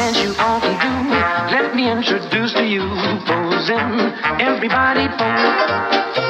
dance you all can do. Let me introduce to you posing, everybody pose.